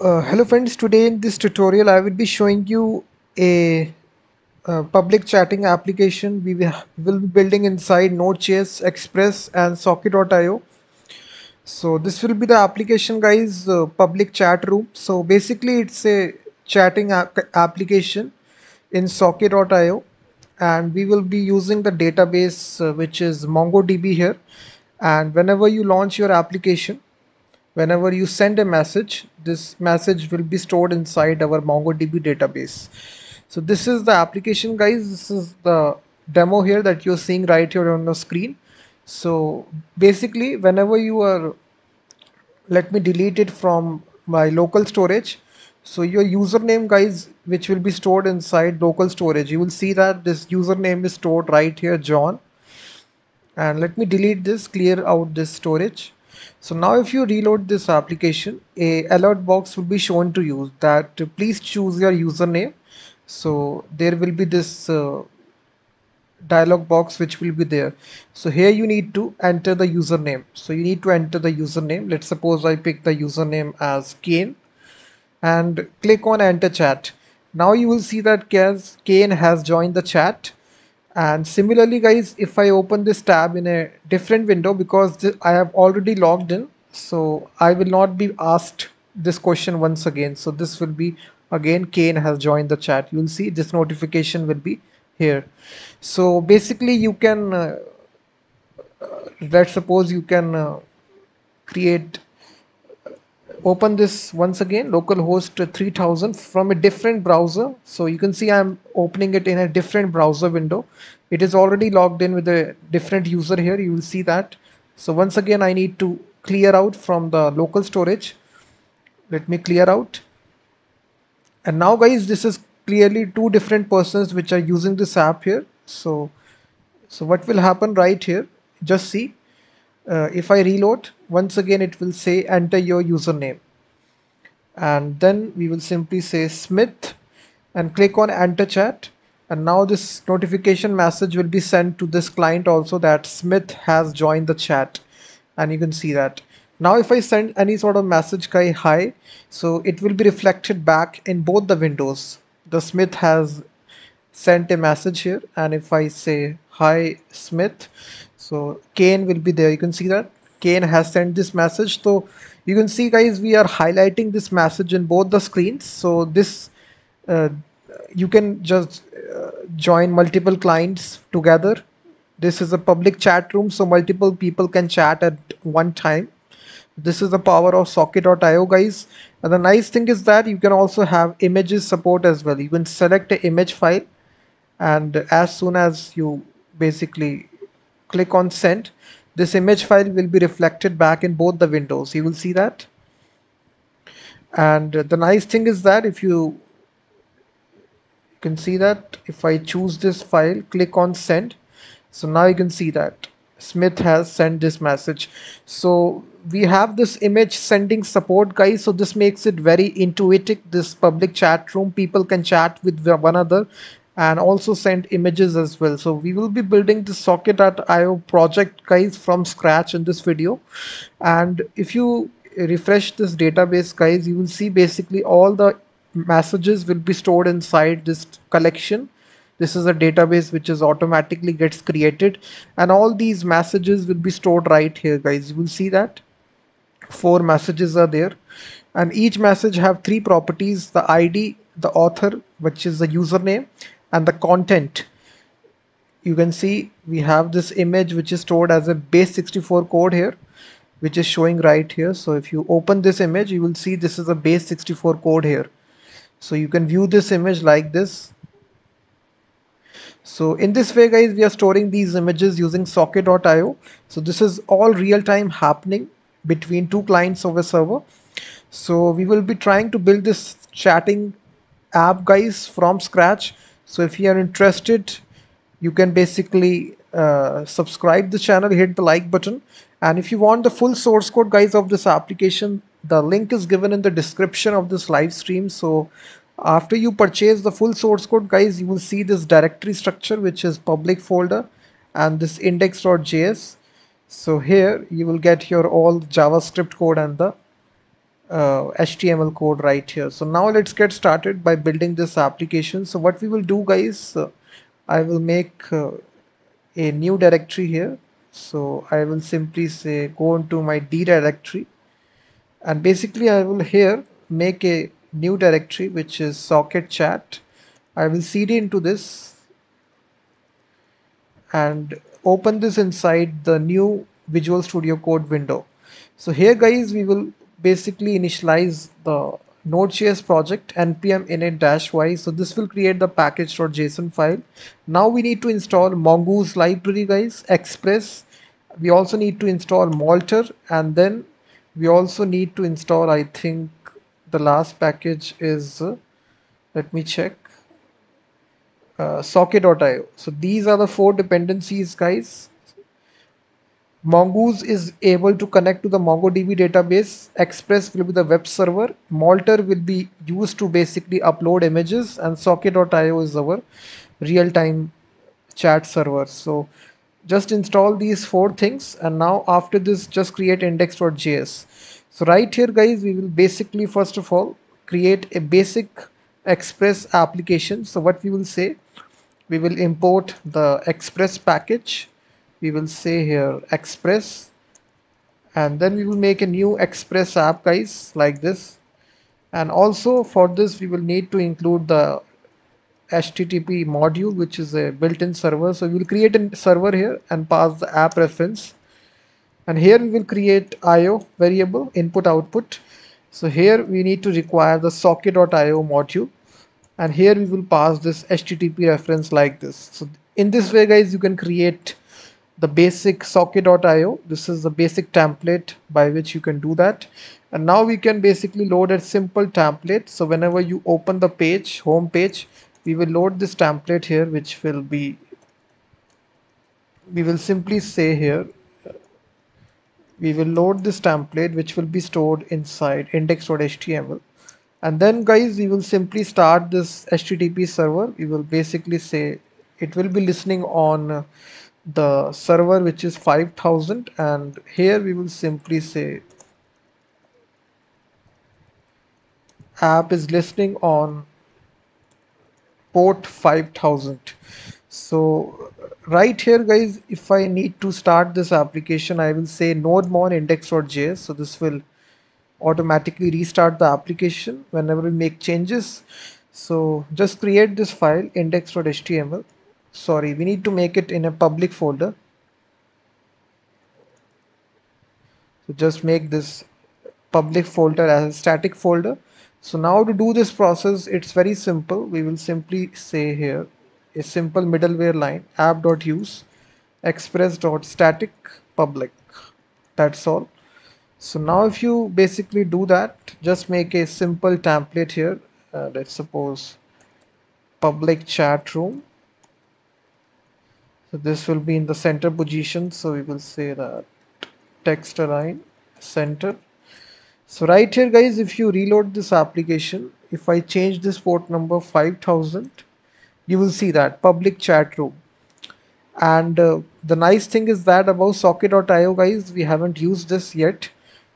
Uh, hello friends, today in this tutorial I will be showing you a, uh public chatting application we will be building inside Node.js, Express and Socket.io. So this will be the application guys, uh, public chat room. So basically it's a chatting application in Socket.io and we will be using the database uh, which is MongoDB here and whenever you launch your application whenever you send a message this message will be stored inside our mongodb database. So this is the application guys. This is the demo here that you're seeing right here on the screen. So basically whenever you are let me delete it from my local storage. So your username guys which will be stored inside local storage. You will see that this username is stored right here john. And let me delete this clear out this storage so now if you reload this application, a alert box will be shown to you that please choose your username. So there will be this uh, dialog box which will be there. So here you need to enter the username. So you need to enter the username. Let's suppose I pick the username as Kane and click on enter chat. Now you will see that Kane has joined the chat and similarly guys if I open this tab in a different window because I have already logged in so I will not be asked this question once again. So this will be again Kane has joined the chat. You'll see this notification will be here. So basically you can uh, uh let's suppose you can uh, create open this once again localhost 3000 from a different browser. So you can see I'm opening it in a different browser window. It is already logged in with a different user here. You will see that. So once again I need to clear out from the local storage. Let me clear out. And now guys this is clearly two different persons which are using this app here. So so what will happen right here? Just see. Uh, if I reload once again it will say enter your username. And then we will simply say Smith and click on enter chat. And now this notification message will be sent to this client also that Smith has joined the chat. And you can see that. Now if I send any sort of message guy hi so it will be reflected back in both the windows. The Smith has sent a message here. And if I say hi Smith so Kane will be there. You can see that Kane has sent this message. So you can see guys we are highlighting this message in both the screens. So this uh, you can just uh, join multiple clients together. This is a public chat room so multiple people can chat at one time. This is the power of socket.io guys. And the nice thing is that you can also have images support as well. You can select an image file and as soon as you basically click on send this image file will be reflected back in both the windows. You will see that. And the nice thing is that if you, can see that if I choose this file click on send. So now you can see that Smith has sent this message. So we have this image sending support guys. So this makes it very intuitive. This public chat room people can chat with one another and also send images as well. So we will be building the socket.io project guys from scratch in this video. And if you refresh this database guys you will see basically all the messages will be stored inside this collection. This is a database which is automatically gets created. And all these messages will be stored right here guys. You will see that four messages are there. And each message have three properties. The id the author which is the username and the content. You can see we have this image which is stored as a base 64 code here which is showing right here. So if you open this image you will see this is a base 64 code here. So you can view this image like this. So in this way guys we are storing these images using socket.io so this is all real time happening between two clients of a server. So we will be trying to build this chatting app guys from scratch so if you are interested you can basically uh, subscribe the channel hit the like button. And if you want the full source code guys of this application the link is given in the description of this live stream. So after you purchase the full source code guys you will see this directory structure which is public folder and this index.js so here you will get your all javascript code and the uh, HTML code right here. So now let's get started by building this application. So what we will do guys, uh, I will make uh, a new directory here. So I will simply say go into my D directory and basically I will here make a new directory which is socket chat. I will cd into this and open this inside the new Visual Studio Code window. So here guys we will basically initialize the Node.js project npm init-y. So this will create the package.json file. Now we need to install Mongoose library guys, Express. We also need to install Multer and then we also need to install I think the last package is uh, let me check uh, socket.io. So these are the four dependencies guys Mongoose is able to connect to the MongoDB database. Express will be the web server. Multer will be used to basically upload images and Socket.io is our real-time chat server. So just install these four things and now after this just create index.js. So right here guys we will basically first of all create a basic express application. So what we will say we will import the express package we will say here express and then we will make a new express app guys like this. And also for this we will need to include the http module which is a built-in server. So we will create a server here and pass the app reference. And here we will create io variable input output. So here we need to require the socket.io module. And here we will pass this http reference like this. So in this way guys you can create the basic socket.io this is the basic template by which you can do that. And now we can basically load a simple template. So whenever you open the page home page we will load this template here which will be we will simply say here we will load this template which will be stored inside index.html and then guys we will simply start this http server. We will basically say it will be listening on the server which is 5000 and here we will simply say app is listening on port 5000 so right here guys if I need to start this application I will say node nodemon index.js so this will automatically restart the application whenever we make changes. So just create this file index.html sorry we need to make it in a public folder. So just make this public folder as a static folder. So now to do this process it's very simple. We will simply say here a simple middleware line app.use express.static public. That's all. So now if you basically do that just make a simple template here. Uh, let's suppose public chat room so this will be in the center position. So we will say that text align center. So right here guys if you reload this application if I change this port number 5000 you will see that public chat room. And uh, the nice thing is that about socket.io guys we haven't used this yet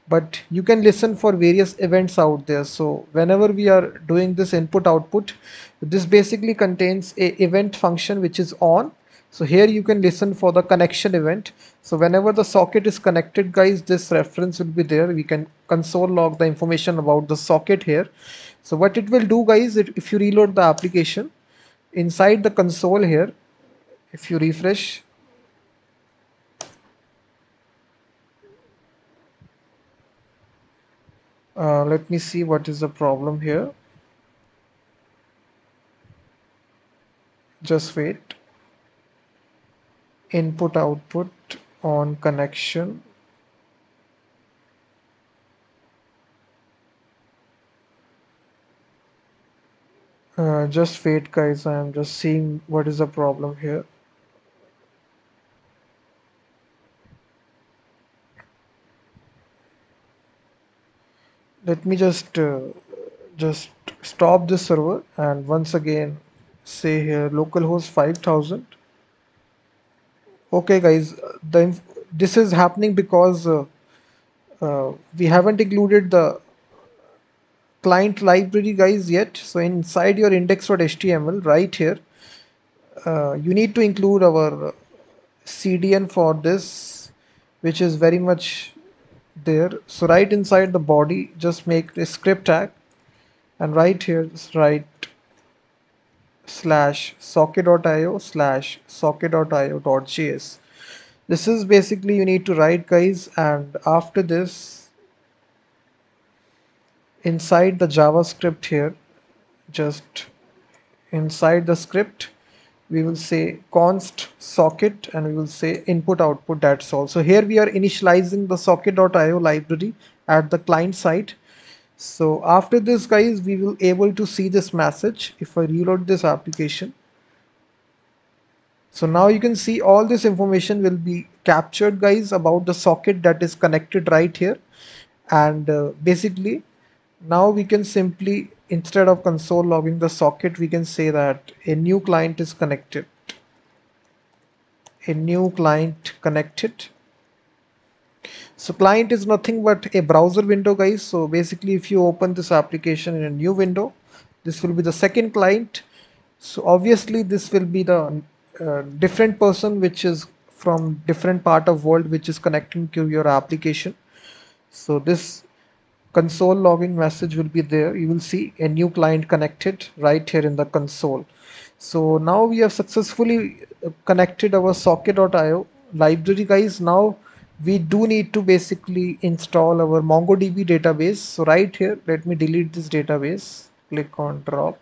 but you can listen for various events out there. So whenever we are doing this input output this basically contains a event function which is on so here you can listen for the connection event. So whenever the socket is connected guys, this reference will be there. We can console log the information about the socket here. So what it will do guys, if you reload the application, inside the console here, if you refresh, uh, let me see what is the problem here. Just wait input output on connection. Uh, just wait guys. I am just seeing what is the problem here. Let me just uh, just stop this server and once again say here localhost 5000 okay guys the this is happening because uh, uh, we haven't included the client library guys yet. So inside your index.html right here uh, you need to include our CDN for this which is very much there. So right inside the body just make a script tag. And right here just write slash socket.io slash socket.io.js this is basically you need to write guys and after this inside the javascript here just inside the script we will say const socket and we will say input output that's all. So here we are initializing the socket.io library at the client side so after this guys we will able to see this message. If I reload this application. So now you can see all this information will be captured guys about the socket that is connected right here. And uh, basically now we can simply instead of console logging the socket we can say that a new client is connected. A new client connected so client is nothing but a browser window guys. So basically if you open this application in a new window this will be the second client. So obviously this will be the uh, different person which is from different part of world which is connecting to your application. So this console login message will be there. You will see a new client connected right here in the console. So now we have successfully uh, connected our socket.io library guys. Now we do need to basically install our mongodb database. So right here let me delete this database. Click on drop.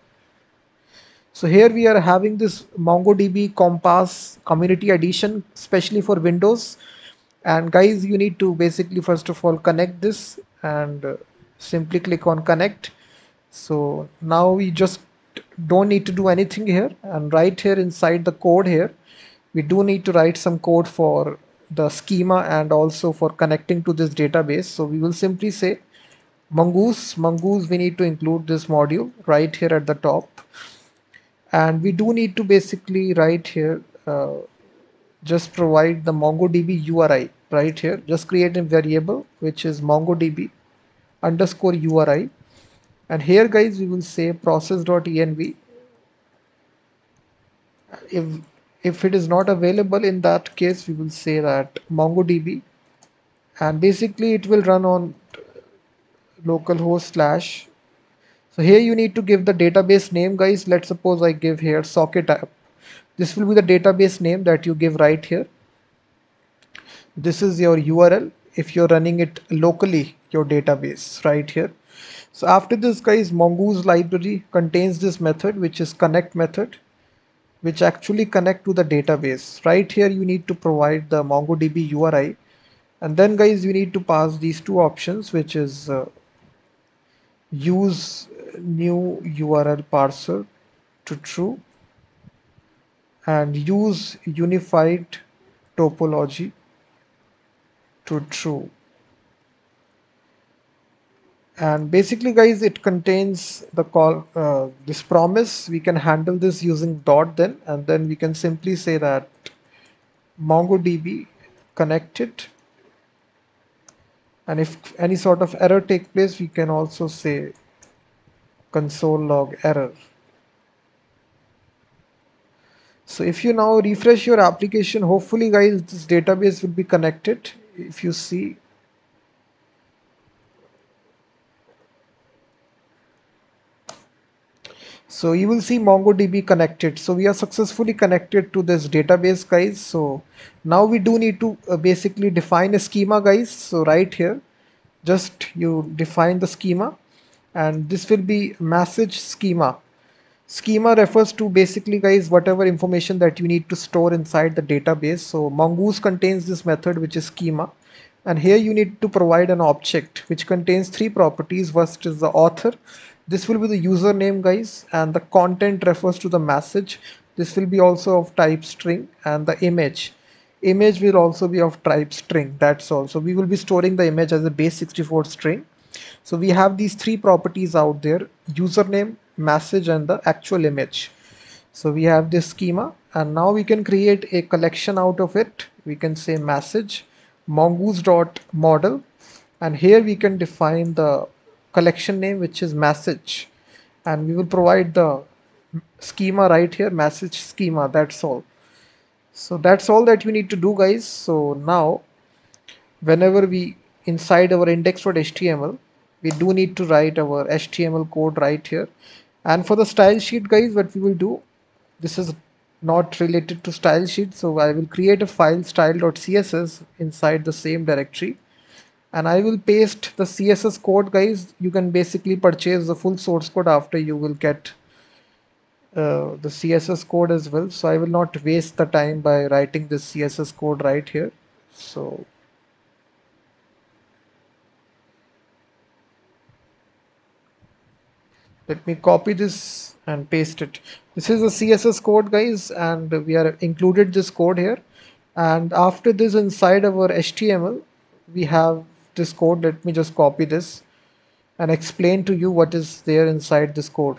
So here we are having this mongodb compass community edition especially for windows. And guys you need to basically first of all connect this and uh, simply click on connect. So now we just don't need to do anything here. And right here inside the code here we do need to write some code for the schema and also for connecting to this database so we will simply say mongoose mongoose we need to include this module right here at the top and we do need to basically write here uh, just provide the MongoDB URI right here. Just create a variable which is MongoDB underscore URI. And here guys, we will say process.env. If, if it is not available in that case, we will say that MongoDB. And basically it will run on localhost slash. So here you need to give the database name guys. Let's suppose I give here socket app. This will be the database name that you give right here. This is your URL if you're running it locally your database right here. So after this guys mongoose library contains this method which is connect method which actually connect to the database. Right here you need to provide the mongodb URI and then guys you need to pass these two options which is uh, use new URL parser to true and use unified topology to true and basically guys it contains the call uh, this promise we can handle this using dot then and then we can simply say that mongodb connected. And if any sort of error take place we can also say console log error. So if you now refresh your application hopefully guys this database will be connected. If you see so you will see mongodb connected so we are successfully connected to this database guys so now we do need to uh, basically define a schema guys so right here just you define the schema and this will be message schema Schema refers to basically guys whatever information that you need to store inside the database. So Mongoose contains this method which is schema and here you need to provide an object which contains three properties. First is the author. This will be the username guys and the content refers to the message. This will be also of type string and the image. Image will also be of type string that's all. So we will be storing the image as a base64 string. So we have these three properties out there username message and the actual image so we have this schema and now we can create a collection out of it we can say message mongoose dot model and here we can define the collection name which is message and we will provide the schema right here message schema that's all. So that's all that you need to do guys. So now whenever we inside our index.html we do need to write our html code right here. And for the style sheet guys what we will do this is not related to style sheet so I will create a file style.css inside the same directory and I will paste the CSS code guys. You can basically purchase the full source code after you will get uh, the CSS code as well. So I will not waste the time by writing this CSS code right here. So let me copy this and paste it. This is a css code guys and we are included this code here. And after this inside our html we have this code let me just copy this and explain to you what is there inside this code.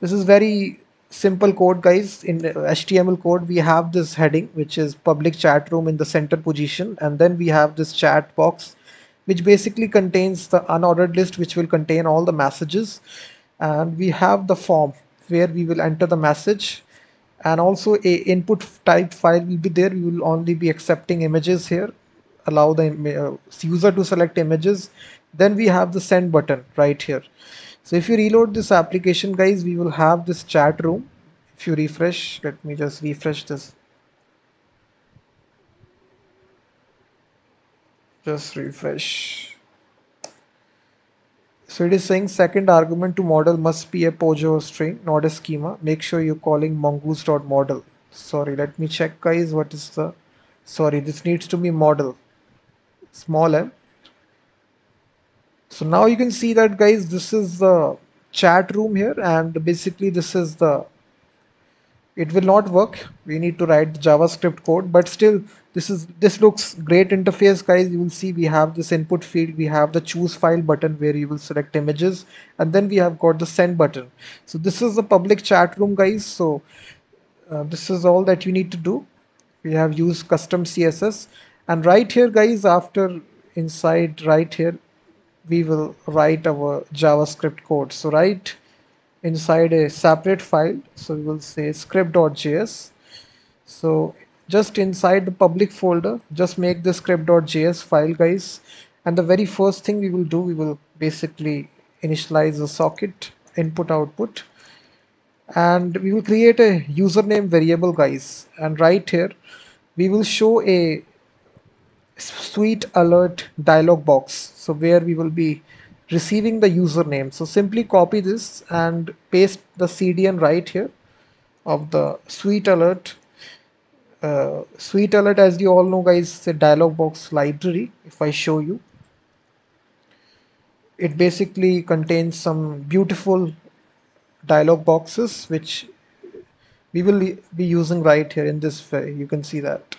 This is very simple code guys. In html code we have this heading which is public chat room in the center position. And then we have this chat box which basically contains the unordered list which will contain all the messages. And we have the form where we will enter the message. And also a input type file will be there. We will only be accepting images here allow the uh, user to select images then we have the send button right here. So if you reload this application guys we will have this chat room. If you refresh let me just refresh this. Just refresh. So it is saying second argument to model must be a POJO string, not a schema. Make sure you're calling mongoose.model. Sorry, let me check guys what is the sorry this needs to be model small m. So now you can see that guys this is the chat room here and basically this is the it will not work. We need to write javascript code but still this is this looks great interface guys. You will see we have this input field we have the choose file button where you will select images and then we have got the send button. So this is the public chat room guys. So uh, this is all that you need to do. We have used custom css and right here guys after inside right here we will write our javascript code. So right inside a separate file. So we will say script.js so just inside the public folder just make the script.js file guys. And the very first thing we will do we will basically initialize the socket input output. And we will create a username variable guys. And right here we will show a sweet alert dialog box. So where we will be receiving the username. So simply copy this and paste the cdn right here of the sweet alert. Uh, sweet alert as you all know guys is a dialog box library if I show you. It basically contains some beautiful dialog boxes which we will be using right here in this way. You can see that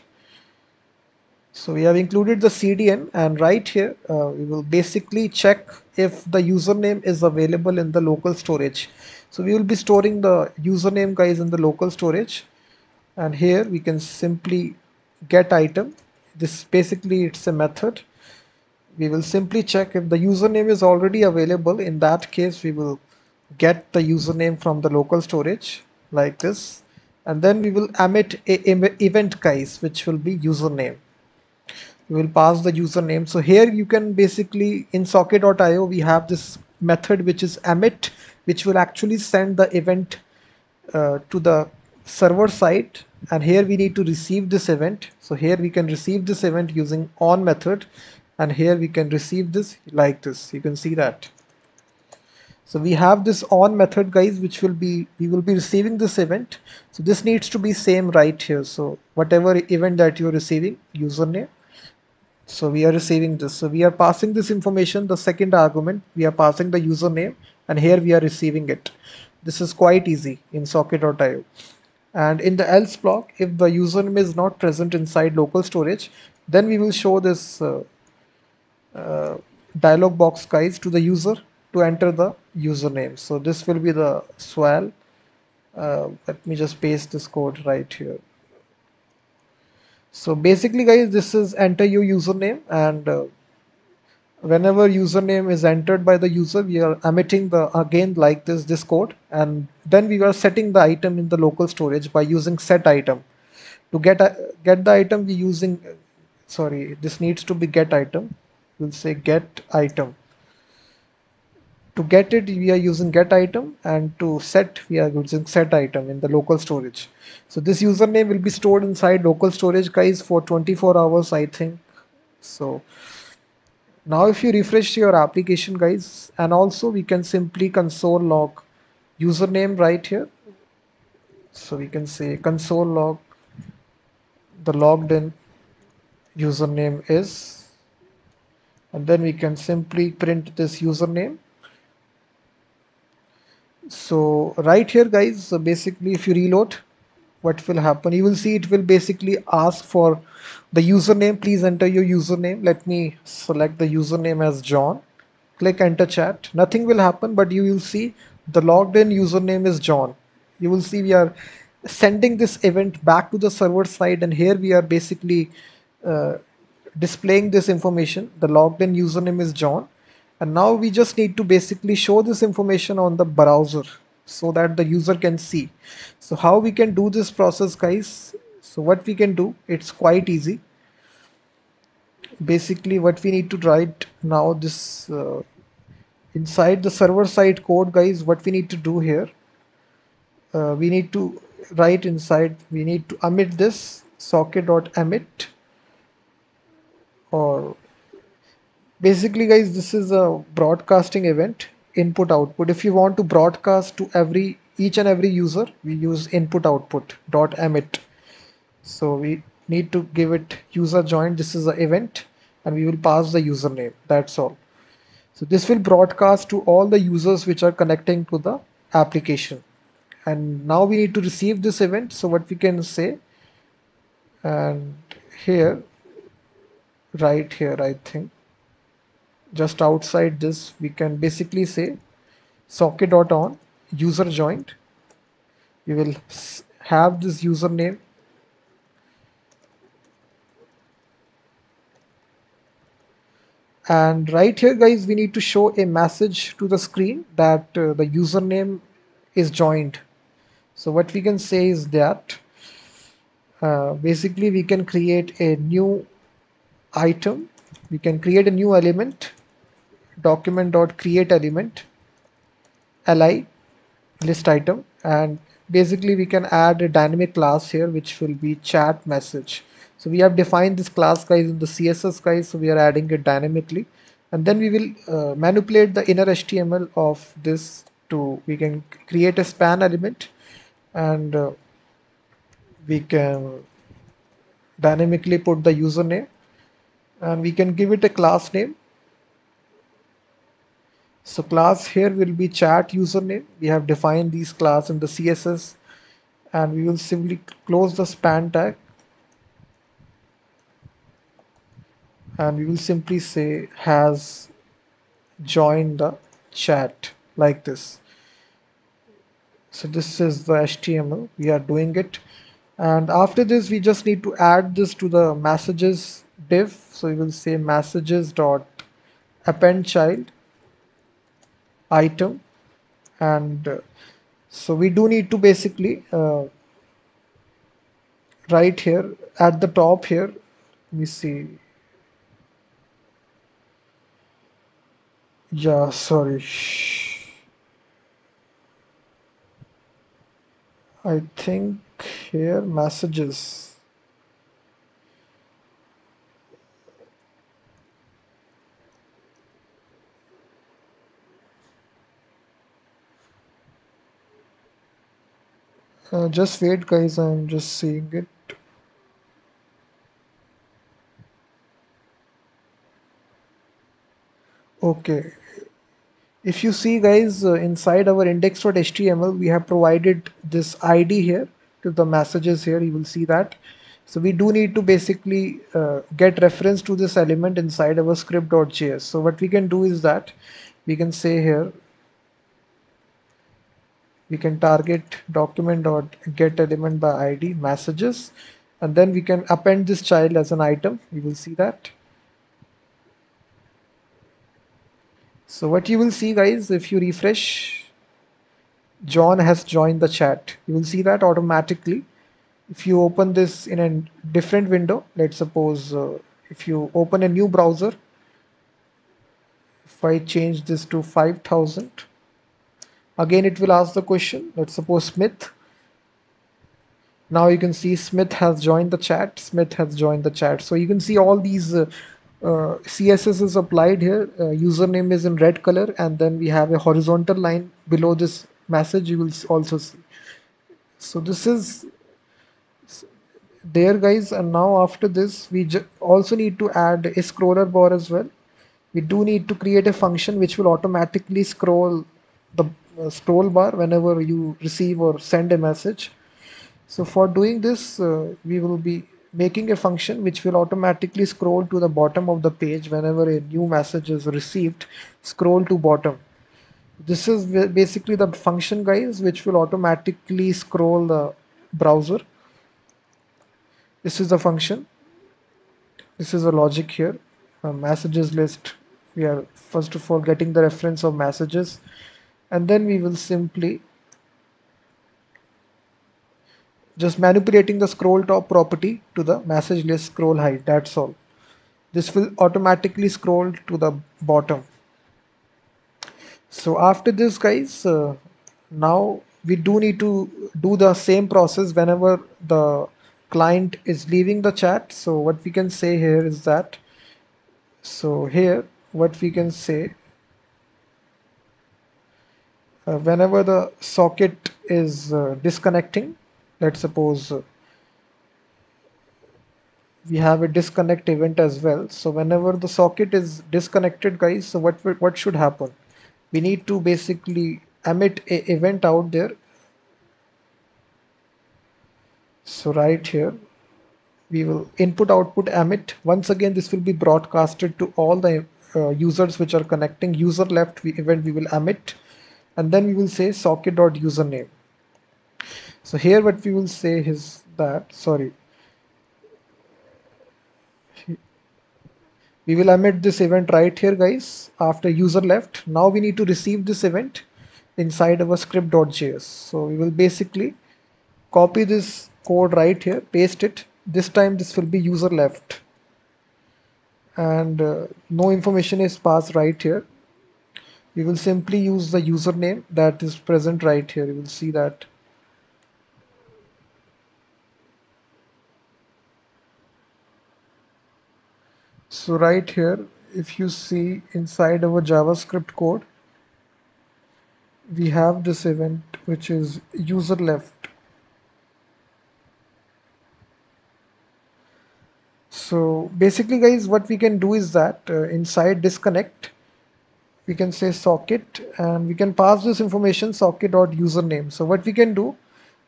so we have included the CDN and right here uh, we will basically check if the username is available in the local storage. So we will be storing the username guys in the local storage and here we can simply get item. This basically it's a method. We will simply check if the username is already available. In that case we will get the username from the local storage like this and then we will emit a event guys which will be username we will pass the username so here you can basically in socket.io we have this method which is emit which will actually send the event uh, to the server side and here we need to receive this event. So here we can receive this event using on method. And here we can receive this like this. You can see that. So we have this on method guys which will be we will be receiving this event. So this needs to be same right here. So whatever event that you're receiving username so we are receiving this. So we are passing this information the second argument. We are passing the username and here we are receiving it. This is quite easy in socket.io and in the else block if the username is not present inside local storage then we will show this uh, uh, dialog box guys to the user to enter the username. So this will be the swal uh, let me just paste this code right here so basically guys this is enter your username and uh, whenever username is entered by the user we are emitting the again like this this code and then we are setting the item in the local storage by using set item. To get a, get the item we using sorry this needs to be get item. We'll say get item to get it we are using get item and to set we are using set item in the local storage. So this username will be stored inside local storage guys for 24 hours I think. So now if you refresh your application guys and also we can simply console log username right here. So we can say console log the logged in username is and then we can simply print this username so right here guys so basically if you reload what will happen? You will see it will basically ask for the username. Please enter your username. Let me select the username as John. Click enter chat. Nothing will happen but you will see the logged in username is John. You will see we are sending this event back to the server side and here we are basically uh, displaying this information. The logged in username is John and now we just need to basically show this information on the browser so that the user can see. So how we can do this process guys? So what we can do it's quite easy. Basically what we need to write now this uh, inside the server side code guys what we need to do here uh, we need to write inside we need to emit this socket.emit or basically guys this is a broadcasting event input output. If you want to broadcast to every each and every user we use input output dot emit. So we need to give it user join this is the event and we will pass the username. That's all. So this will broadcast to all the users which are connecting to the application. And now we need to receive this event. So what we can say and here right here I think just outside this we can basically say socket.on user joined we will have this username. And right here guys we need to show a message to the screen that uh, the username is joined. So what we can say is that uh, basically we can create a new item. We can create a new element document dot create element li list item and basically we can add a dynamic class here which will be chat message. So we have defined this class guys in the css guys so we are adding it dynamically. And then we will uh, manipulate the inner html of this to we can create a span element and uh, we can dynamically put the username and we can give it a class name so class here will be chat username. We have defined these class in the css and we will simply close the span tag. And we will simply say has joined the chat like this. So this is the HTML we are doing it. And after this we just need to add this to the messages div. So we will say messages dot append child item. And uh, so we do need to basically uh, right here at the top here let me see. Yeah sorry. I think here messages Uh, just wait guys, I'm just seeing it. Okay. If you see guys uh, inside our index.html we have provided this ID here to the messages here you will see that. So we do need to basically uh, get reference to this element inside our script.js. So what we can do is that we can say here we can target document dot get element by id messages and then we can append this child as an item. You will see that. So what you will see guys if you refresh John has joined the chat. You will see that automatically. If you open this in a different window let's suppose uh, if you open a new browser if I change this to 5000 again it will ask the question. Let's suppose Smith. Now you can see Smith has joined the chat. Smith has joined the chat. So you can see all these uh, uh, CSS is applied here. Uh, username is in red color. And then we have a horizontal line below this message. You will also see. So this is there guys. And now after this we also need to add a scroller bar as well. We do need to create a function which will automatically scroll the scroll bar whenever you receive or send a message. So for doing this uh, we will be making a function which will automatically scroll to the bottom of the page whenever a new message is received scroll to bottom. This is basically the function guys which will automatically scroll the browser. This is the function. This is the logic here. A messages list. We are first of all getting the reference of messages and then we will simply just manipulating the scroll top property to the message list scroll height. That's all. This will automatically scroll to the bottom. So after this guys uh, now we do need to do the same process whenever the client is leaving the chat. So what we can say here is that so here what we can say uh, whenever the socket is uh, disconnecting let's suppose uh, we have a disconnect event as well. So whenever the socket is disconnected guys so what what should happen? We need to basically emit a event out there. So right here we will input output emit. Once again this will be broadcasted to all the uh, users which are connecting. User left we, event we will emit and then we will say socket dot username so here what we will say is that sorry. We will emit this event right here guys after user left. Now we need to receive this event inside our script.js so we will basically copy this code right here paste it. This time this will be user left. And uh, no information is passed right here we will simply use the username that is present right here. You will see that. So right here if you see inside our javascript code we have this event which is user left. So basically guys what we can do is that uh, inside disconnect we can say socket and we can pass this information socket dot username so what we can do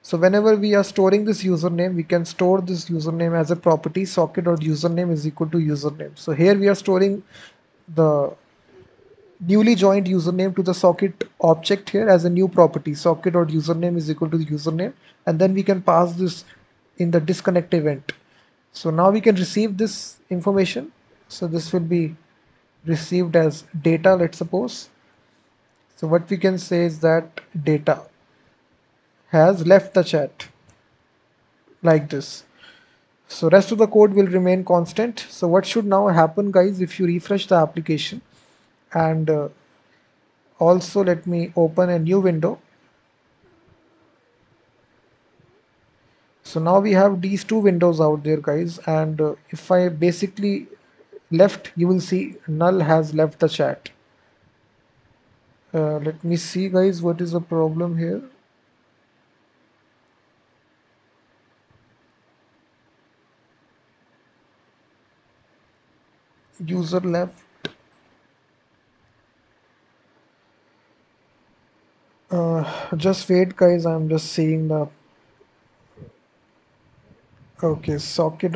so whenever we are storing this username we can store this username as a property. Socket dot username is equal to username. So here we are storing the newly joined username to the socket object here as a new property. Socket dot username is equal to the username and then we can pass this in the disconnect event. So now we can receive this information. So this will be received as data let's suppose. So what we can say is that data has left the chat like this. So rest of the code will remain constant. So what should now happen guys if you refresh the application? And uh, also let me open a new window. So now we have these two windows out there guys. And uh, if I basically left you will see null has left the chat. Uh, let me see guys what is the problem here? User left. Uh, just wait guys I'm just seeing the okay socket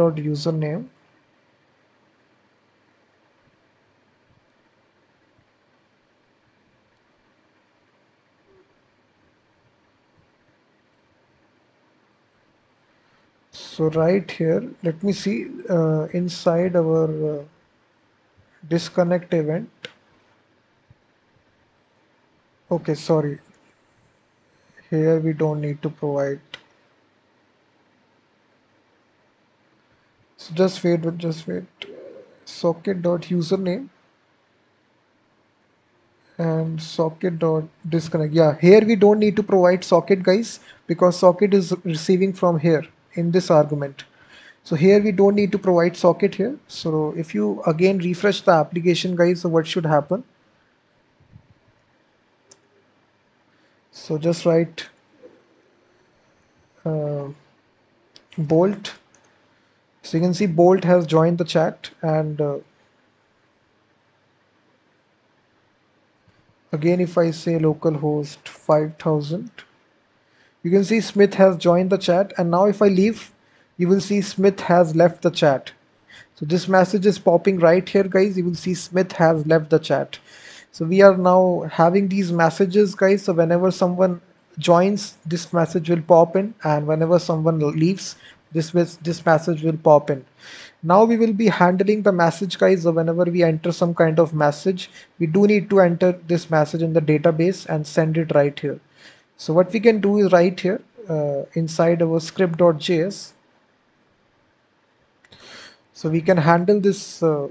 so right here let me see uh, inside our uh, disconnect event. Okay sorry. Here we don't need to provide. So just wait just wait. Socket dot username and socket dot disconnect yeah here we don't need to provide socket guys because socket is receiving from here in this argument. So here we don't need to provide socket here. So if you again refresh the application guys so what should happen? So just write uh, bolt. So you can see bolt has joined the chat and uh, again if I say localhost 5000 you can see Smith has joined the chat and now if I leave you will see Smith has left the chat. So this message is popping right here guys. You will see Smith has left the chat. So we are now having these messages guys. So whenever someone joins this message will pop in and whenever someone leaves this this message will pop in. Now we will be handling the message guys. So whenever we enter some kind of message we do need to enter this message in the database and send it right here so what we can do is right here uh, inside our script.js so we can handle this uh,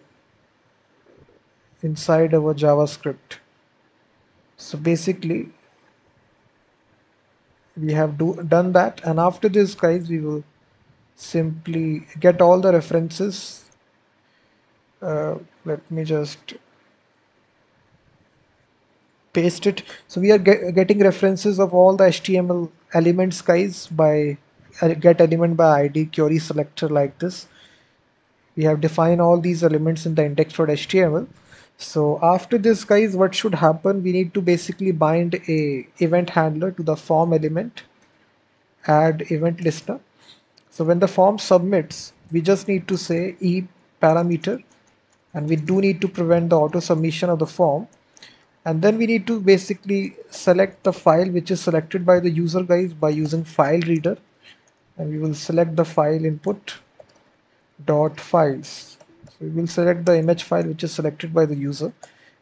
inside our javascript. So basically we have do, done that. And after this guys we will simply get all the references. Uh, let me just paste it so we are get, getting references of all the HTML elements guys by uh, get element by ID query selector like this. We have defined all these elements in the index.html so after this guys what should happen? We need to basically bind a event handler to the form element add event listener. So when the form submits, we just need to say e parameter and we do need to prevent the auto submission of the form. And then we need to basically select the file which is selected by the user guys by using file reader. And we will select the file input dot files. So we will select the image file which is selected by the user.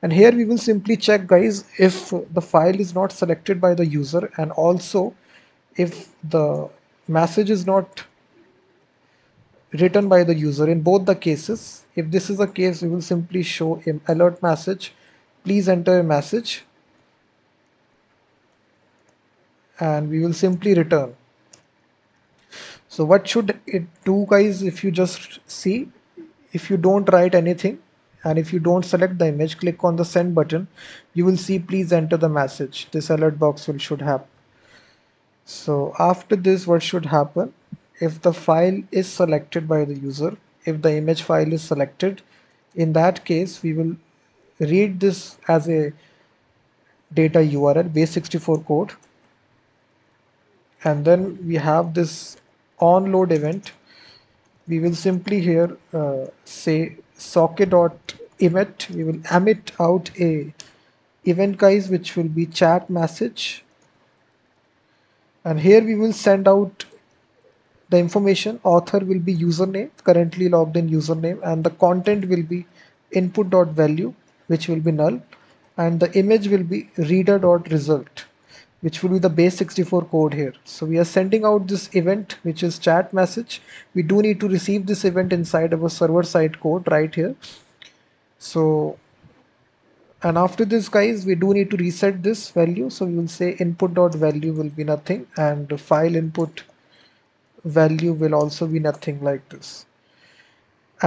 And here we will simply check guys if the file is not selected by the user and also if the message is not written by the user in both the cases if this is the case we will simply show an alert message please enter a message. And we will simply return. So what should it do guys if you just see? If you don't write anything and if you don't select the image click on the send button. You will see please enter the message. This alert box will should happen so after this what should happen? If the file is selected by the user if the image file is selected in that case we will read this as a data URL base64 code. And then we have this onload event. We will simply here uh, say socket.emit we will emit out a event guys which will be chat message. And here we will send out the information. Author will be username currently logged in username and the content will be input dot value which will be null and the image will be reader dot result which will be the base 64 code here. So we are sending out this event which is chat message. We do need to receive this event inside our server side code right here. So and after this guys we do need to reset this value. So we will say input dot value will be nothing and file input value will also be nothing like this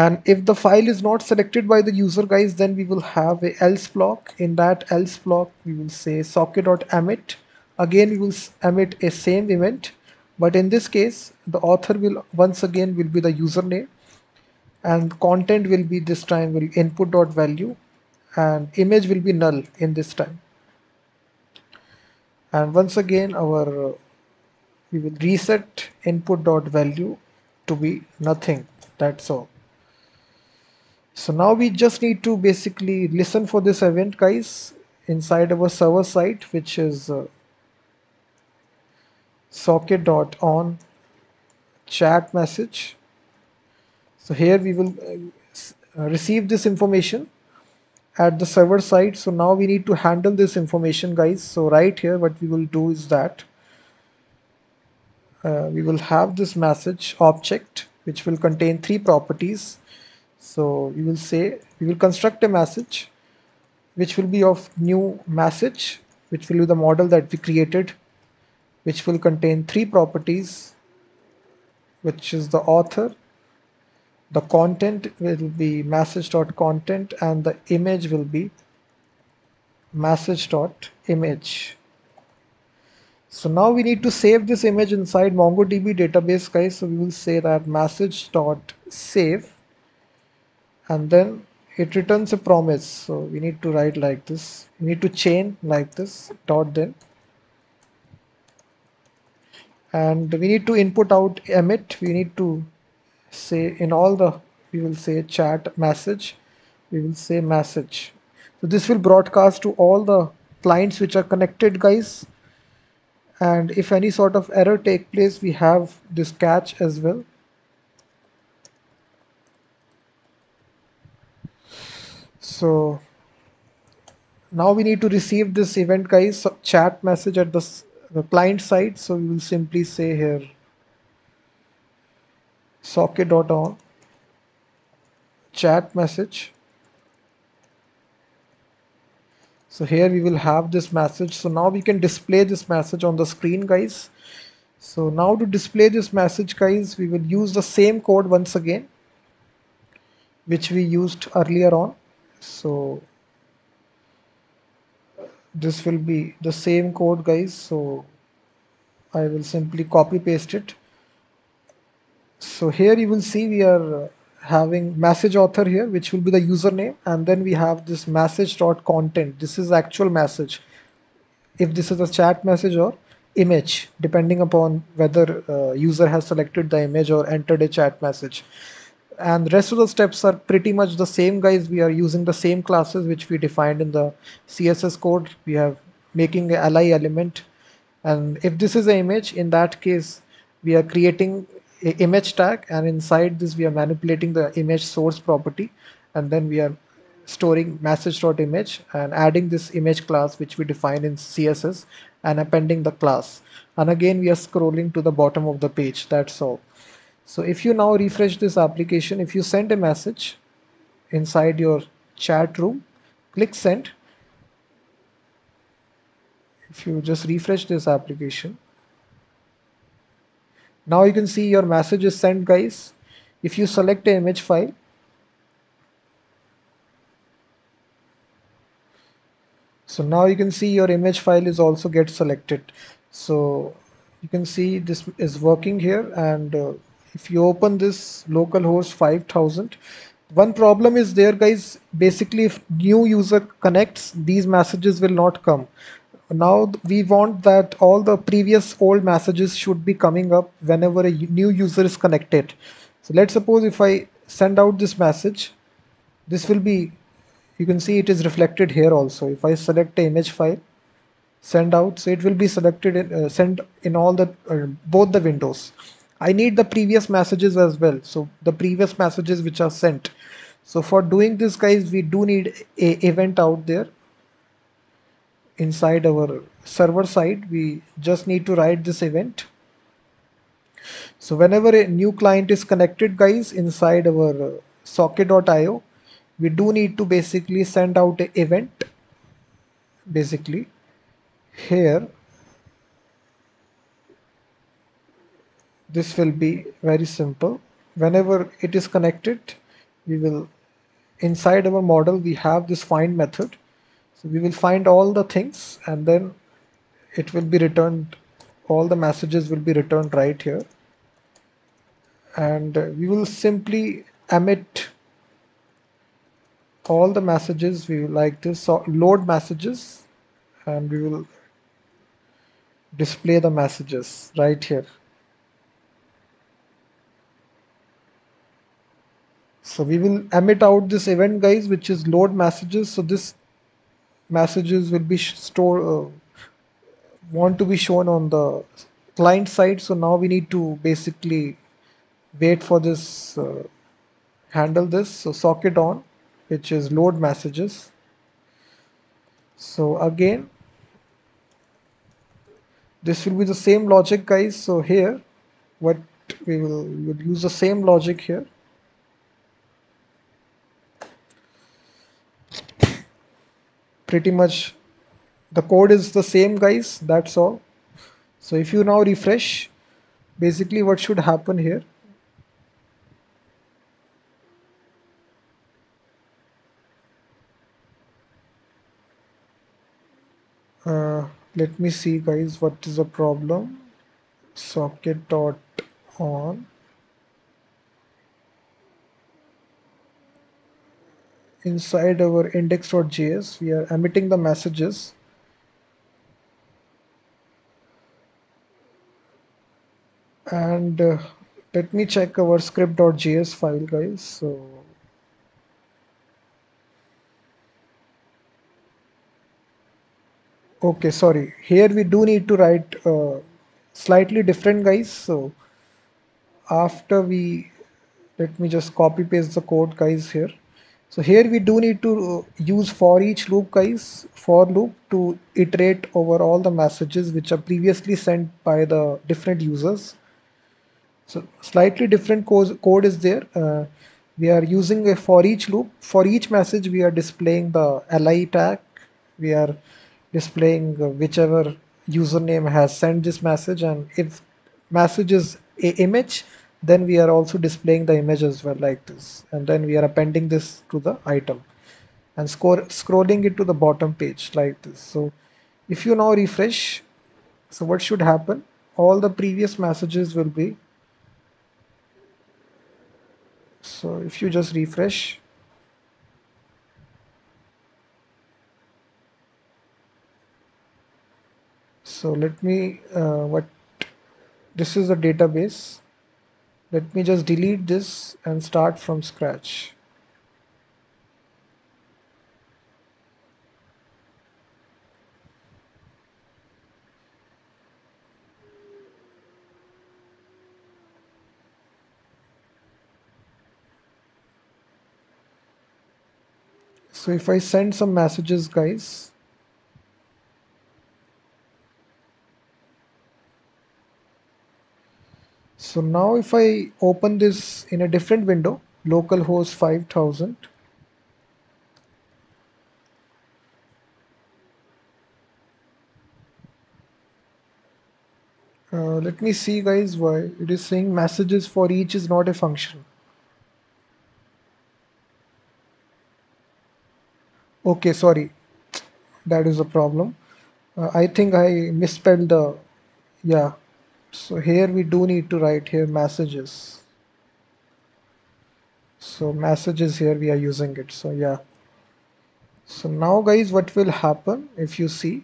and if the file is not selected by the user guys then we will have a else block. In that else block we will say socket.emit again we will emit a same event. But in this case the author will once again will be the username. And content will be this time will input dot value and image will be null in this time. And once again our we will reset input dot value to be nothing. That's all so now we just need to basically listen for this event guys inside our server side which is uh, socket dot on chat message. So here we will uh, receive this information at the server side so now we need to handle this information guys. So right here what we will do is that uh, we will have this message object which will contain three properties so we will say we will construct a message which will be of new message which will be the model that we created which will contain three properties which is the author. The content will be message.content and the image will be message.image so now we need to save this image inside MongoDB database guys. So we will say that message.save and then it returns a promise. So we need to write like this. We need to chain like this dot then. And we need to input out emit. We need to say in all the we will say chat message. We will say message. So this will broadcast to all the clients which are connected guys. And if any sort of error take place we have this catch as well so now we need to receive this event guys. Chat message at the, the client side. So we will simply say here socket.on chat message. So here we will have this message. So now we can display this message on the screen guys. So now to display this message guys we will use the same code once again which we used earlier on so this will be the same code guys. So I will simply copy paste it. So here you will see we are uh, having message author here which will be the username. And then we have this message dot content this is actual message. If this is a chat message or image depending upon whether uh, user has selected the image or entered a chat message and the rest of the steps are pretty much the same guys. We are using the same classes which we defined in the css code. We have making a li element. And if this is an image in that case we are creating image tag. And inside this we are manipulating the image source property. And then we are storing message.image and adding this image class which we define in css and appending the class. And again we are scrolling to the bottom of the page. That's all so if you now refresh this application if you send a message inside your chat room click send. If you just refresh this application. Now you can see your message is sent guys. If you select an image file so now you can see your image file is also get selected. So you can see this is working here and uh, if you open this localhost 5000 one problem is there guys. Basically if new user connects these messages will not come. Now we want that all the previous old messages should be coming up whenever a new user is connected. So let's suppose if I send out this message this will be you can see it is reflected here also. If I select the image file send out so it will be selected in, uh, in all the uh, both the windows I need the previous messages as well. So the previous messages which are sent. So for doing this guys we do need a event out there. Inside our server side we just need to write this event. So whenever a new client is connected guys inside our socket.io we do need to basically send out an event basically here this will be very simple. Whenever it is connected we will inside our model we have this find method. So we will find all the things and then it will be returned all the messages will be returned right here. And we will simply emit all the messages. We like this so load messages and we will display the messages right here so we will emit out this event guys which is load messages. So this messages will be stored uh, want to be shown on the client side. So now we need to basically wait for this uh, handle this. So socket on which is load messages. So again this will be the same logic guys. So here what we will, we will use the same logic here pretty much the code is the same guys that's all. So if you now refresh basically what should happen here uh, let me see guys what is the problem? Socket dot on inside our index.js we are emitting the messages. And uh, let me check our script.js file guys. So okay sorry. Here we do need to write uh, slightly different guys. So after we let me just copy paste the code guys here so here we do need to uh, use for each loop guys for loop to iterate over all the messages which are previously sent by the different users so slightly different code, is there. Uh, we are using a for each loop. For each message, we are displaying the li tag. We are displaying whichever username has sent this message. And if message is a image, then we are also displaying the image as well like this. And then we are appending this to the item and score, scrolling it to the bottom page like this. So if you now refresh, so what should happen? All the previous messages will be so if you just refresh so let me uh, what this is the database let me just delete this and start from scratch. So if I send some messages guys so now if I open this in a different window localhost 5000 uh, let me see guys why it is saying messages for each is not a function. Okay sorry. That is a problem. Uh, I think I misspelled the yeah so here we do need to write here messages. So messages here we are using it. So yeah. So now guys what will happen if you see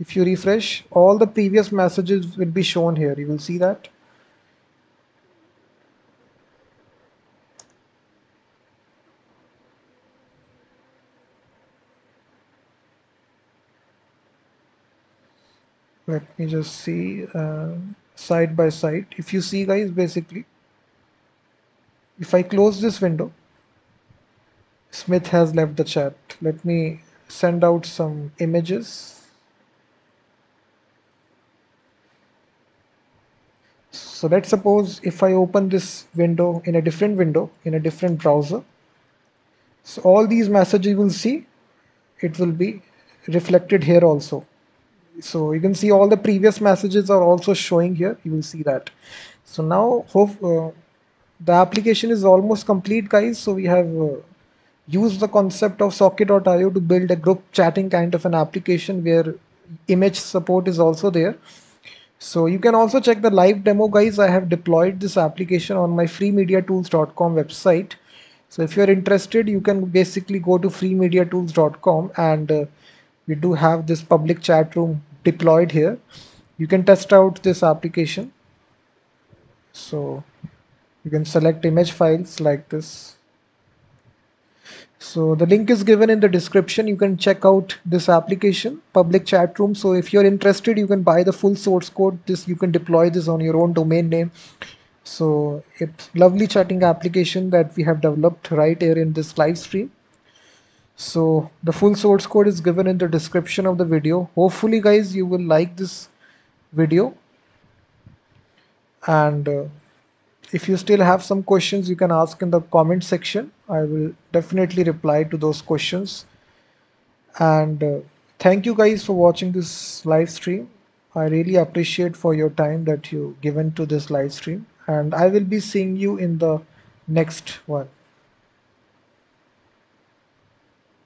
if you refresh all the previous messages will be shown here. You will see that let me just see uh, side by side. If you see guys basically if I close this window Smith has left the chat. Let me send out some images. So let's suppose if I open this window in a different window in a different browser so all these messages you will see it will be reflected here also so you can see all the previous messages are also showing here. You will see that. So now hope uh, the application is almost complete guys. So we have uh, used the concept of socket.io to build a group chatting kind of an application where image support is also there. So you can also check the live demo guys. I have deployed this application on my freemediatools.com website. So if you're interested you can basically go to freemediatools.com and uh, we do have this public chat room deployed here. You can test out this application. So you can select image files like this. So the link is given in the description. You can check out this application public chat room. So if you're interested you can buy the full source code. This you can deploy this on your own domain name. So it's lovely chatting application that we have developed right here in this live stream so the full source code is given in the description of the video. Hopefully guys you will like this video. And uh, if you still have some questions you can ask in the comment section. I will definitely reply to those questions. And uh, thank you guys for watching this live stream. I really appreciate for your time that you given to this live stream. And i will be seeing you in the next one